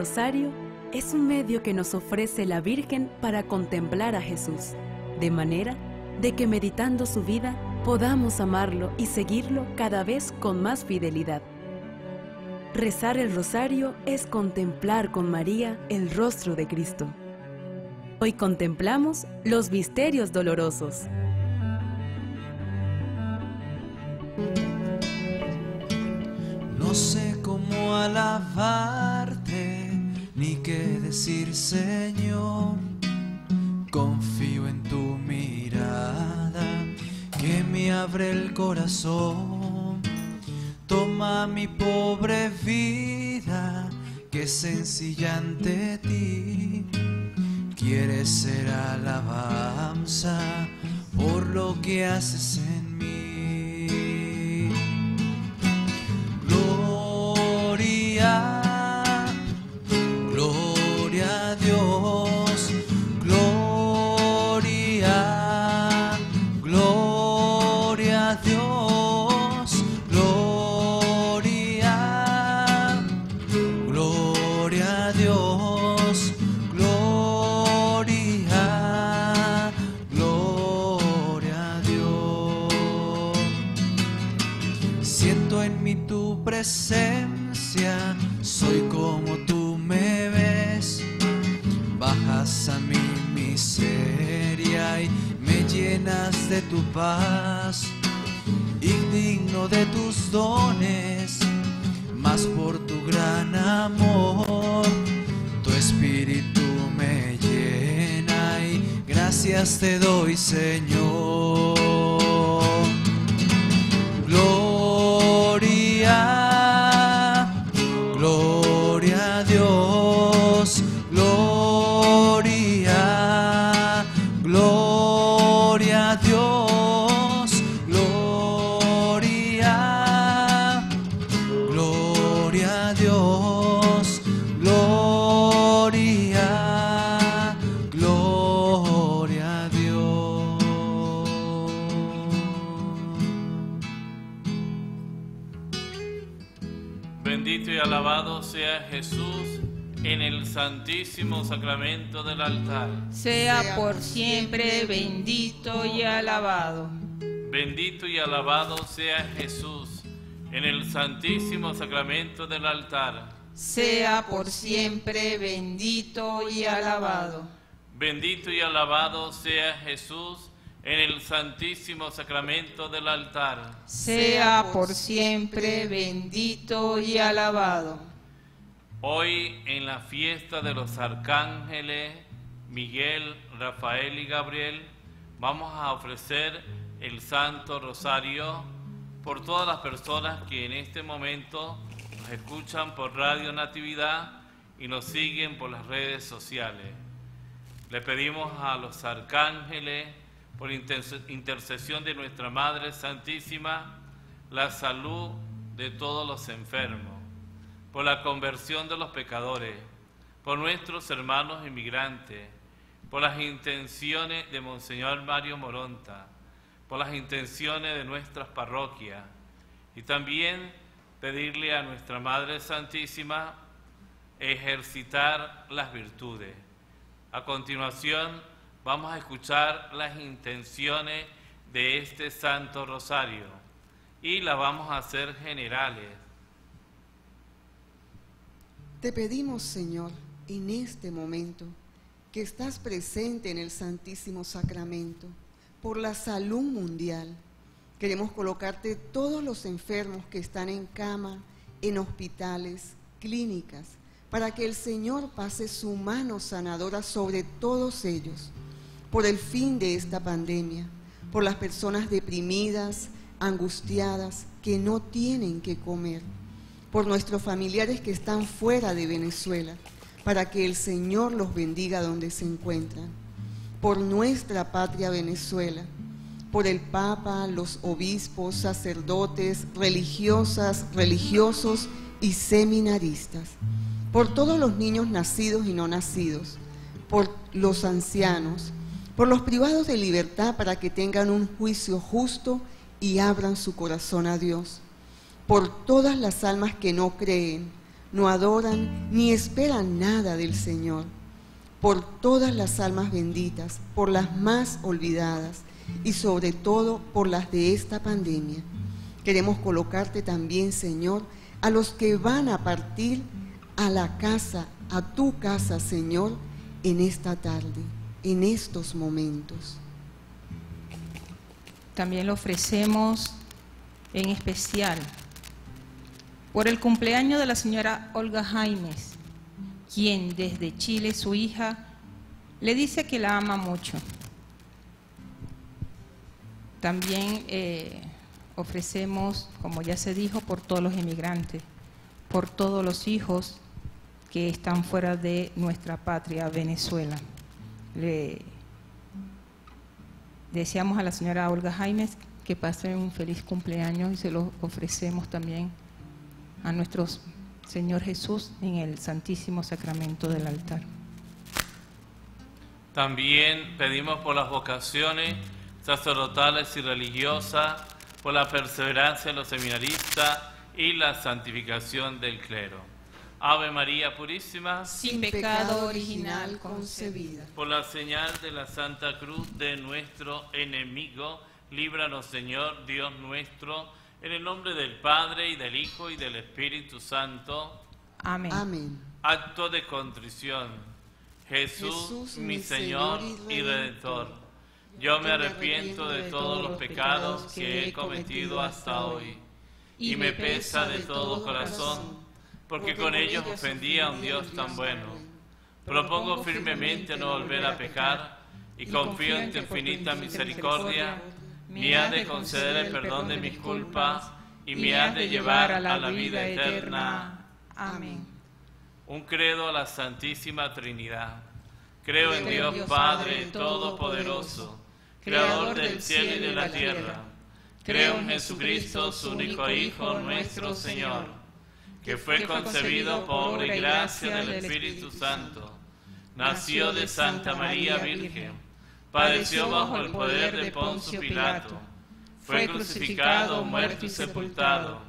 Rosario es un medio que nos ofrece la Virgen para contemplar a Jesús, de manera de que meditando su vida podamos amarlo y seguirlo cada vez con más fidelidad. Rezar el rosario es contemplar con María el rostro de Cristo. Hoy contemplamos los misterios dolorosos. No sé cómo qué Señor. Confío en tu mirada que me abre el corazón. Toma mi pobre vida que es sencilla ante ti. Quieres ser alabanza por lo que haces Indigno de tus dones, más por tu gran amor. Tu espíritu me llena y gracias te doy, Señor. Jesús en el santísimo sacramento del altar. sea por siempre bendito y alabado. Bendito y alabado sea Jesús en el santísimo sacramento del altar. Sea por siempre bendito y alabado. Bendito y alabado sea Jesús en el santísimo sacramento del altar. Sea por siempre bendito y alabado. Hoy en la fiesta de los arcángeles Miguel, Rafael y Gabriel vamos a ofrecer el Santo Rosario por todas las personas que en este momento nos escuchan por Radio Natividad y nos siguen por las redes sociales. Le pedimos a los arcángeles, por interce- intercesión de nuestra Madre Santísima, la salud de todos los enfermos, por la conversión de los pecadores, por nuestros hermanos inmigrantes, por las intenciones de Monseñor Mario Moronta, por las intenciones de nuestras parroquias y también pedirle a nuestra Madre Santísima ejercitar las virtudes. A continuación vamos a escuchar las intenciones de este Santo Rosario y las vamos a hacer generales. Te pedimos, Señor, en este momento, que estás presente en el Santísimo Sacramento, por la salud mundial. Queremos colocarte todos los enfermos que están en cama, en hospitales, clínicas, para que el Señor pase su mano sanadora sobre todos ellos, por el fin de esta pandemia, por las personas deprimidas, angustiadas, que no tienen que comer por nuestros familiares que están fuera de Venezuela, para que el Señor los bendiga donde se encuentran, por nuestra patria Venezuela, por el Papa, los obispos, sacerdotes, religiosas, religiosos y seminaristas, por todos los niños nacidos y no nacidos, por los ancianos, por los privados de libertad para que tengan un juicio justo y abran su corazón a Dios por todas las almas que no creen, no adoran ni esperan nada del Señor. Por todas las almas benditas, por las más olvidadas y sobre todo por las de esta pandemia. Queremos colocarte también, Señor, a los que van a partir a la casa, a tu casa, Señor, en esta tarde, en estos momentos. También lo ofrecemos en especial por el cumpleaños de la señora Olga Jaimes, quien desde Chile, su hija, le dice que la ama mucho. También eh, ofrecemos, como ya se dijo, por todos los emigrantes, por todos los hijos que están fuera de nuestra patria, Venezuela. Le deseamos a la señora Olga Jaimes que pase un feliz cumpleaños y se lo ofrecemos también a nuestro Señor Jesús en el Santísimo Sacramento del altar. También pedimos por las vocaciones sacerdotales y religiosas, por la perseverancia de los seminaristas y la santificación del clero. Ave María Purísima, Sin pecado original concebida. por la señal de la Santa Cruz de nuestro enemigo, líbranos Señor Dios nuestro, en el nombre del Padre y del Hijo y del Espíritu Santo. Amén. Amén. Acto de contrición. Jesús, Jesús, mi mi Señor Señor y Redentor, yo me arrepiento de todos los pecados que he cometido hasta hoy, y me pesa de todo corazón, porque con ellos ofendí a un Dios tan bueno. Propongo firmemente no volver a pecar, y confío en tu infinita misericordia, me ha de conceder el perdón de mis culpas, y me ha de llevar a la vida eterna. Amén. Un credo a la Santísima Trinidad. Creo en Dios Padre Todopoderoso, Creador del cielo y de la tierra. Creo en Jesucristo, su único Hijo, nuestro Señor, que fue concebido por obra y gracia del Espíritu Santo. Nació de Santa María Virgen, padeció bajo el poder de Poncio Pilato, fue crucificado, muerto y sepultado,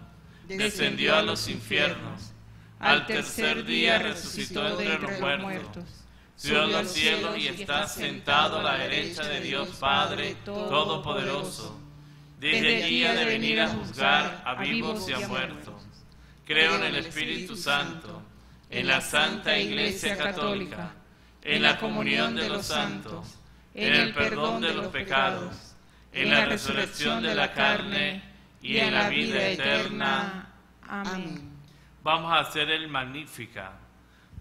descendió a los infiernos. Al tercer día resucitó entre los muertos, subió a los cielos y está sentado a la derecha de Dios Padre Todopoderoso. Desde allí ha de venir a juzgar a vivos y a muertos. Creo en el Espíritu Santo, en la Santa Iglesia Católica, en la comunión de los santos, en el perdón de los pecados, en la resurrección de la carne y en la vida eterna. Amén. Vamos a hacer el Magnífica.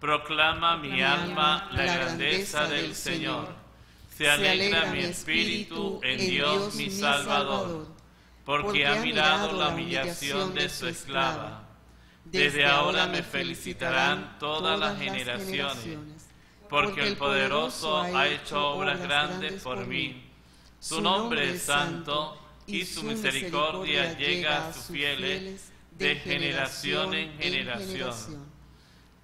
Proclama mi alma la grandeza del Señor. Se alegra mi espíritu en Dios mi Salvador, porque ha mirado la humillación de su esclava. Desde ahora me felicitarán todas las generaciones, porque el poderoso ha hecho obras grandes por mí. Su nombre es santo y su misericordia llega a sus fieles de generación en generación.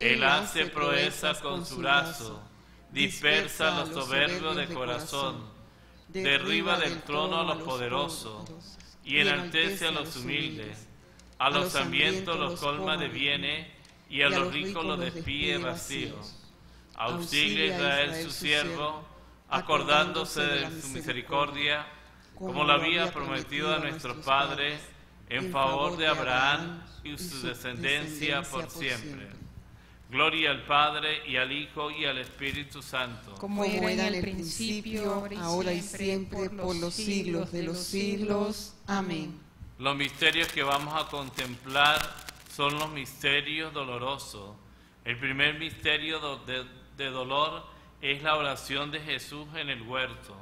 Él hace proezas con su brazo, dispersa a los soberbios de corazón, derriba del trono a los poderosos y enaltece a los humildes. A los hambrientos los colma de bienes y a los ricos los despide vacíos. Auxilia a Israel su siervo, acordándose de su misericordia, como lo había prometido a nuestros padres, en favor de Abraham y su descendencia por siempre. Gloria al Padre y al Hijo y al Espíritu Santo. Como era en el principio, ahora y siempre, por los siglos de los siglos. Amén. Los misterios que vamos a contemplar son los misterios dolorosos. El primer misterio de, de dolor es la oración de Jesús en el huerto.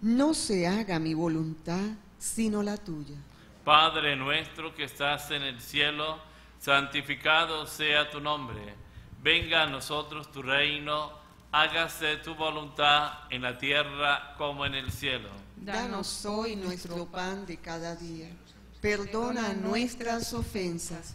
No se haga mi voluntad, sino la tuya. Padre nuestro que estás en el cielo, santificado sea tu nombre. Venga a nosotros tu reino, hágase tu voluntad en la tierra como en el cielo. Danos hoy nuestro pan de cada día. Perdona nuestras ofensas,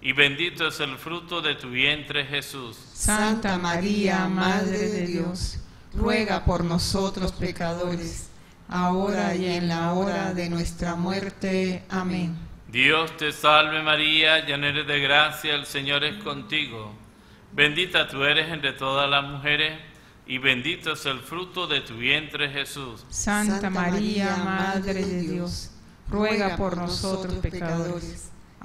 y bendito es el fruto de tu vientre Jesús. Santa María, Madre de Dios, ruega por nosotros pecadores, ahora y en la hora de nuestra muerte. Amén. Dios te salve María, llena eres de gracia, el Señor es contigo. Bendita tú eres entre todas las mujeres, y bendito es el fruto de tu vientre Jesús. Santa María, Madre de Dios, ruega por nosotros pecadores,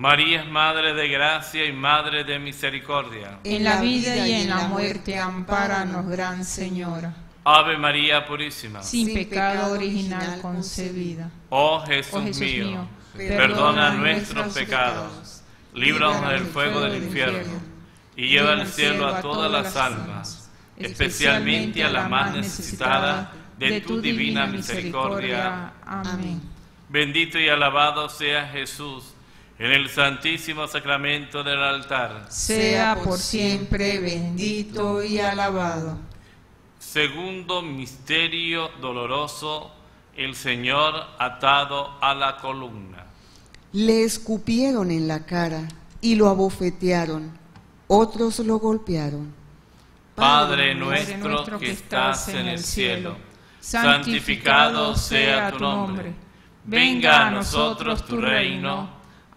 María es Madre de Gracia y Madre de Misericordia. En la vida y en la muerte, ampáranos, Gran Señora. Ave María Purísima. Sin pecado original concebida. Oh Jesús, Oh Jesús mío, mío, perdona nuestros pecados, líbranos del fuego del infierno y lleva al cielo a todas las almas, especialmente a la más necesitada de tu divina misericordia. Amén. Bendito y alabado sea Jesús en el santísimo sacramento del altar. Sea por siempre bendito y alabado. Segundo misterio doloroso, el Señor atado a la columna. Le escupieron en la cara y lo abofetearon. Otros lo golpearon. Padre nuestro que estás en el cielo, santificado sea tu nombre. Venga a nosotros tu reino,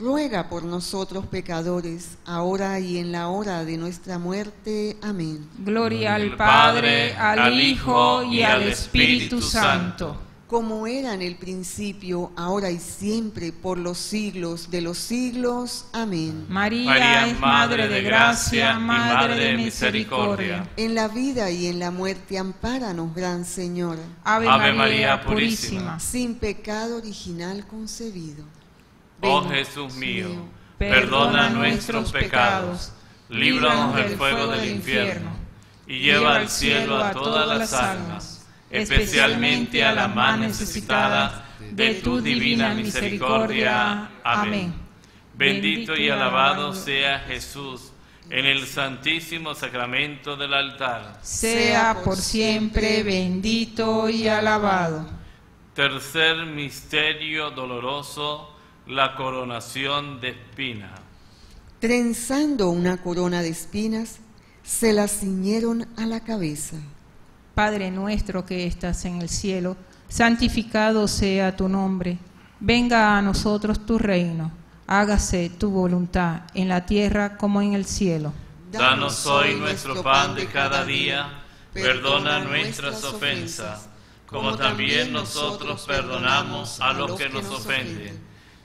ruega por nosotros pecadores, ahora y en la hora de nuestra muerte. Amén. Gloria al Padre, al Hijo y al Espíritu Santo. Como era en el principio, ahora y siempre, por los siglos de los siglos. Amén. María, es Madre de gracia, Madre de misericordia. En la vida y en la muerte, ampáranos, Gran Señora, Ave, Ave María, María Purísima. sin pecado original concebido. Oh Jesús mío, Perdona perdona nuestros pecados, líbranos del fuego del infierno, y lleva al cielo a todas las almas, especialmente a las más necesitadas de tu divina misericordia. Amén. Bendito y alabado sea Jesús en el santísimo sacramento del altar. Sea por siempre bendito y alabado. Tercer misterio doloroso, la coronación de espina. Trenzando una corona de espinas, se la ciñeron a la cabeza. Padre nuestro que estás en el cielo, santificado sea tu nombre. Venga a nosotros tu reino. Hágase tu voluntad en la tierra como en el cielo. Danos hoy nuestro pan de cada día. Perdona nuestras ofensas, como también nosotros perdonamos a los que nos ofenden.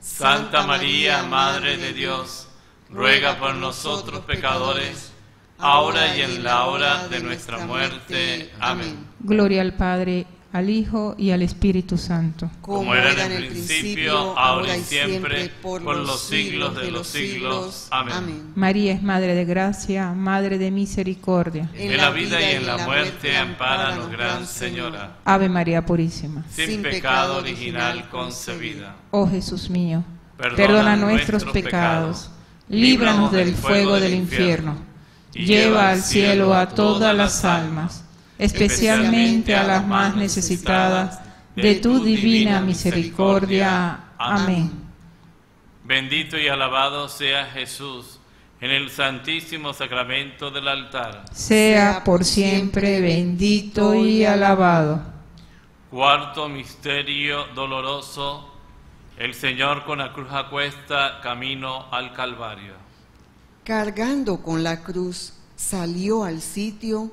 Santa María, Madre de Dios, ruega por nosotros pecadores, ahora y en la hora de nuestra muerte. Amén. Gloria al Padre, al Hijo y al Espíritu Santo. Como era en el principio, ahora y siempre, por los siglos de los siglos. Amén. María es Madre de Gracia, Madre de Misericordia. En la vida y en la muerte, ampáranos, Gran Señora. Ave María Purísima. Sin pecado original concebida. Oh Jesús mío, perdona nuestros pecados, líbranos del fuego del infierno, lleva al cielo a todas las almas, especialmente a las más necesitadas de tu divina misericordia. Amén. Bendito y alabado sea Jesús en el santísimo sacramento del altar. Sea por siempre bendito y alabado. Cuarto misterio doloroso. El Señor con la cruz a cuesta camino al Calvario. Cargando con la cruz, salió al sitio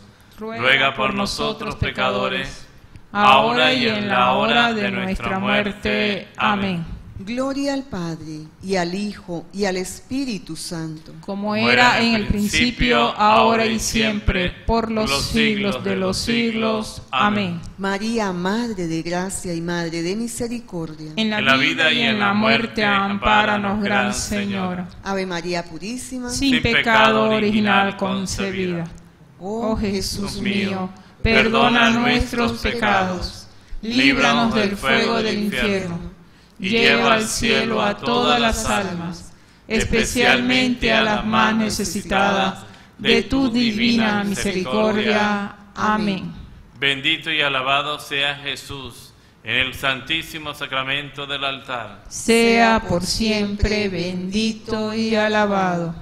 ruega por nosotros pecadores, ahora y en la hora de nuestra muerte. Amén. Gloria al Padre, y al Hijo, y al Espíritu Santo. como era en el principio, ahora y siempre, por los siglos de los siglos. Amén. María, Madre de Gracia y Madre de Misericordia. En la vida y en la muerte, ampáranos, Gran Señor. Ave María Purísima. Sin pecado original concebida. Oh Jesús mío, perdona nuestros pecados, líbranos del fuego del infierno, y lleva al cielo a todas las almas, especialmente a las más necesitadas de tu divina misericordia. Amén. Bendito y alabado sea Jesús en el santísimo sacramento del altar. Sea por siempre bendito y alabado.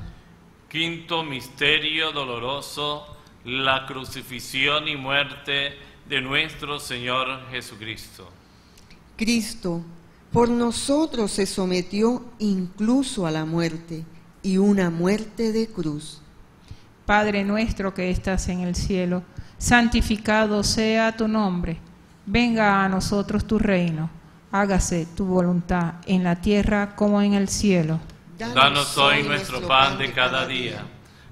Quinto misterio doloroso, la crucifixión y muerte de nuestro Señor Jesucristo. Cristo por nosotros se sometió incluso a la muerte y una muerte de cruz. Padre nuestro que estás en el cielo, santificado sea tu nombre. Venga a nosotros tu reino. Hágase tu voluntad en la tierra como en el cielo. Danos hoy nuestro pan de cada día.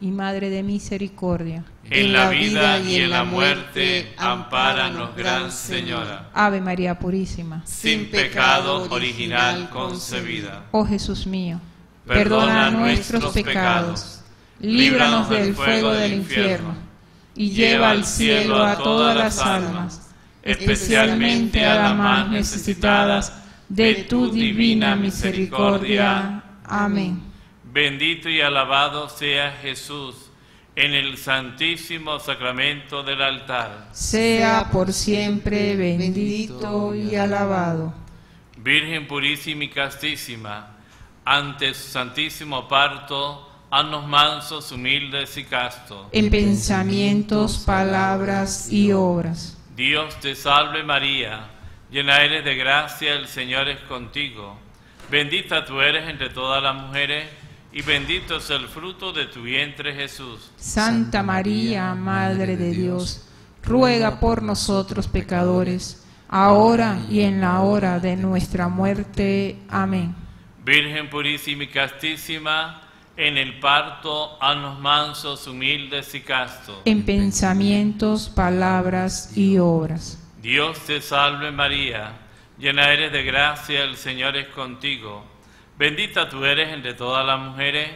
y Madre de Misericordia. En la vida y en la muerte, ampáranos, Gran Señora. Ave María Purísima. Sin pecado original concebida. Oh Jesús mío, Perdona nuestros pecados. líbranos del fuego del infierno, y lleva al cielo a todas las almas, especialmente a las más necesitadas de tu divina misericordia. Amén. Bendito y alabado sea Jesús en el santísimo sacramento del altar. Sea por siempre bendito y alabado. Virgen purísima y castísima, ante su santísimo parto, haznos mansos, humildes y castos. En pensamientos, palabras y obras. Dios te salve María, llena eres de gracia, el Señor es contigo. Bendita tú eres entre todas las mujeres, y bendito es el fruto de tu vientre Jesús. Santa María, Madre de Dios, ruega por nosotros pecadores, ahora y en la hora de nuestra muerte. Amén. Virgen purísima y castísima, En el parto, haznos mansos, humildes y castos. en pensamientos, palabras y obras. Dios te salve María, llena eres de gracia, el Señor es contigo. Bendita tú eres entre todas las mujeres,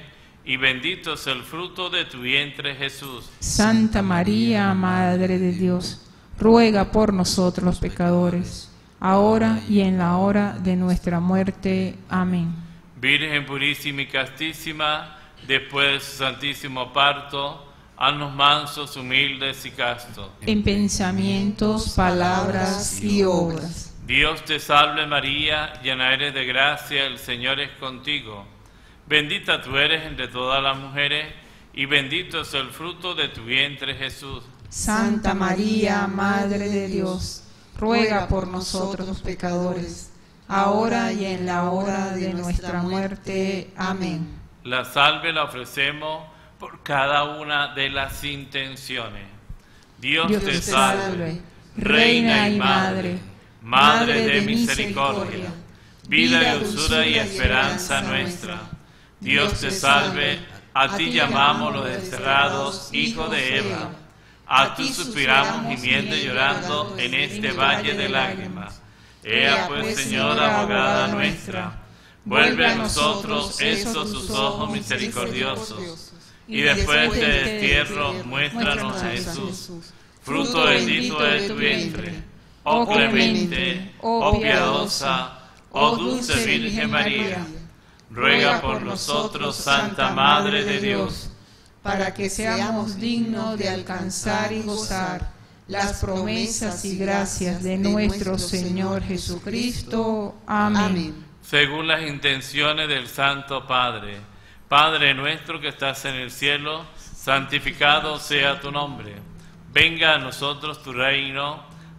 y bendito es el fruto de tu vientre Jesús. Santa María, Madre de Dios, ruega por nosotros los pecadores, ahora y en la hora de nuestra muerte. Amén. Virgen purísima y castísima, después de su santísimo parto, haznos mansos, humildes y castos. En pensamientos, palabras y obras. Dios te salve María, llena eres de gracia, el Señor es contigo. Bendita tú eres entre todas las mujeres, y bendito es el fruto de tu vientre Jesús. Santa María, Madre de Dios, ruega por nosotros los pecadores, ahora y en la hora de nuestra muerte. Amén. La salve la ofrecemos por cada una de las intenciones. Dios, Dios te salve, Reina y Madre, Madre de misericordia, vida, dulzura y esperanza nuestra. Dios te salve, a ti llamamos los desterrados, hijo de Eva. A ti suspiramos gimiendo y llorando en este valle de lágrimas. Ea pues, Señora, abogada nuestra, vuelve a nosotros esos sus ojos misericordiosos. Y después de destierro, muéstranos a Jesús, fruto bendito de tu vientre. Oh clemente, oh piadosa, oh dulce Virgen María, ruega por nosotros, Santa Madre de Dios, para que seamos dignos de alcanzar y gozar las promesas y gracias de nuestro Señor Jesucristo. Amén. según las intenciones del Santo Padre. Padre nuestro que estás en el cielo, santificado sea tu nombre. Venga a nosotros tu reino,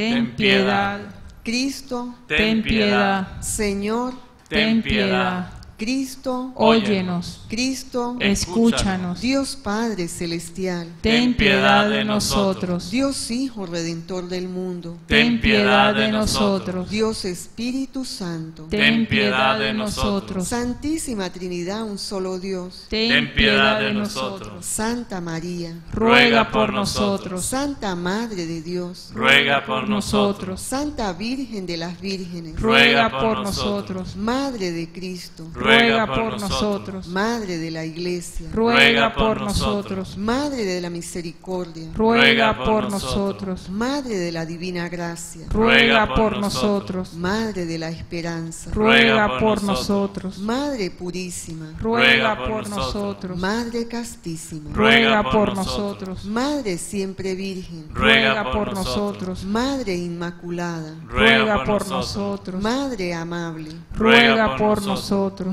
Ten piedad, Cristo, ten piedad, Señor, ten piedad. Cristo, Óyenos, Cristo, escúchanos. Dios Padre Celestial, Ten piedad de nosotros. Dios Hijo Redentor del mundo, Ten piedad de nosotros. Dios Espíritu Santo, Ten piedad de nosotros. Santísima Trinidad, un solo Dios, Ten piedad de nosotros. Santa María, Ruega por nosotros. Santa Madre de Dios, Ruega por nosotros. Santa Virgen de las Vírgenes, Ruega por nosotros. Madre de Cristo, Ruega por nosotros. Madre de la Iglesia, Ruega por nosotros. Madre de la Misericordia, Ruega por nosotros. Madre de la Divina Gracia, Ruega por nosotros. Madre de la Esperanza, Ruega por nosotros. Madre Purísima, Ruega por nosotros. Madre Castísima, Ruega por nosotros. Madre Siempre Virgen, Ruega por nosotros. Madre Inmaculada, Ruega por nosotros. Madre Amable, Ruega por nosotros.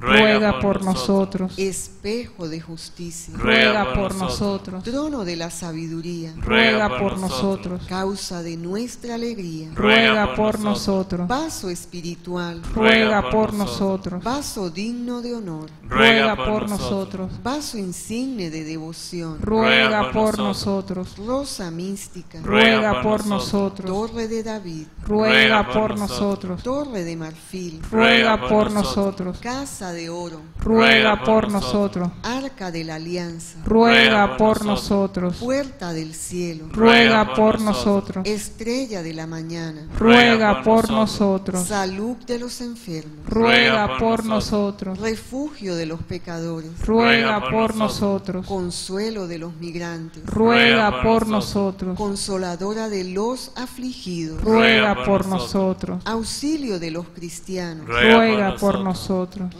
ruega por nosotros. espejo de justicia, Ruega por nosotros. trono de la sabiduría, Ruega por nosotros. causa de nuestra alegría, Ruega por nosotros. vaso espiritual, Ruega por nosotros. vaso digno de honor, Ruega por nosotros. vaso insigne de devoción, Ruega por nosotros. rosa mística, Ruega por nosotros. torre de David, Ruega por nosotros. torre de marfil, Ruega por nosotros. casa de oro, Ruega por nosotros. arca de la alianza, Ruega por nosotros. puerta del cielo, Ruega por nosotros. estrella de la mañana, Ruega por nosotros. salud de los enfermos, Ruega por nosotros. refugio de los pecadores, Ruega por nosotros. consuelo de los migrantes, Ruega por nosotros. consoladora de los afligidos, Ruega por nosotros. auxilio de los cristianos, Ruega por nosotros.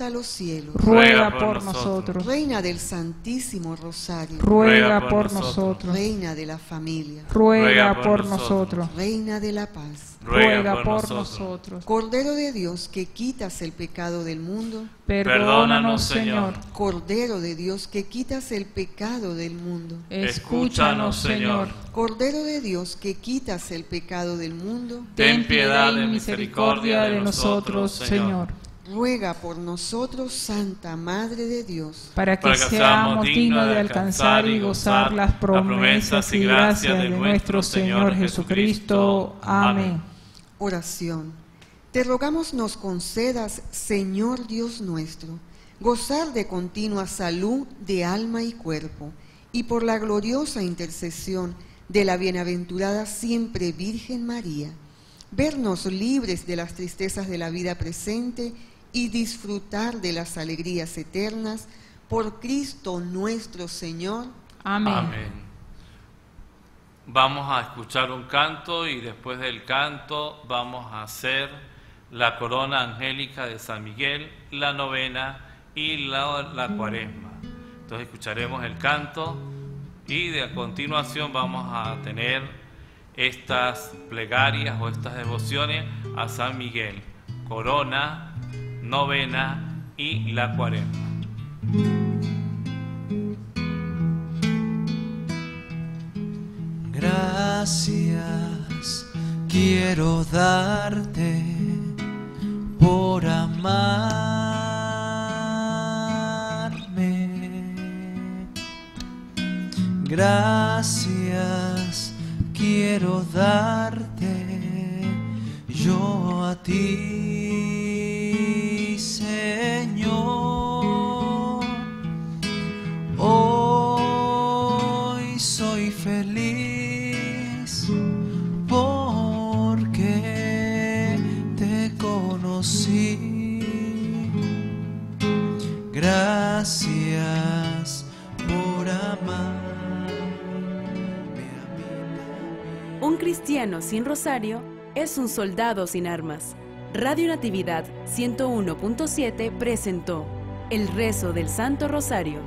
a los cielos, Ruega por nosotros. reina del Santísimo Rosario, Ruega por nosotros. reina de la familia, Ruega por nosotros. reina de la paz, Ruega por nosotros. Cordero de Dios que quitas el pecado del mundo, Perdónanos, Señor. Cordero de Dios que quitas el pecado del mundo, Escúchanos, Señor. Cordero de Dios que quitas el pecado del mundo, Ten piedad y misericordia de nosotros, Señor, ruega por nosotros, Santa Madre de Dios. para que seamos dignos de alcanzar y gozar las promesas y gracias de nuestro Señor Jesucristo. Amén. Oración. Te rogamos nos concedas, Señor Dios nuestro, gozar de continua salud de alma y cuerpo, y por la gloriosa intercesión de la bienaventurada siempre Virgen María, vernos libres de las tristezas de la vida presente y disfrutar de las alegrías eternas por Cristo nuestro Señor. Amén. Amén. Vamos a escuchar un canto y después del canto vamos a hacer la corona angélica de San Miguel, la novena y la, la cuaresma. Entonces escucharemos el canto y de a continuación vamos a tener estas plegarias o estas devociones a San Miguel, corona, novena y la cuaresma. Gracias quiero darte por amarme. Gracias quiero darte yo a ti, cristiano sin rosario es un soldado sin armas. Radio Natividad 101.7 presentó El rezo del Santo Rosario.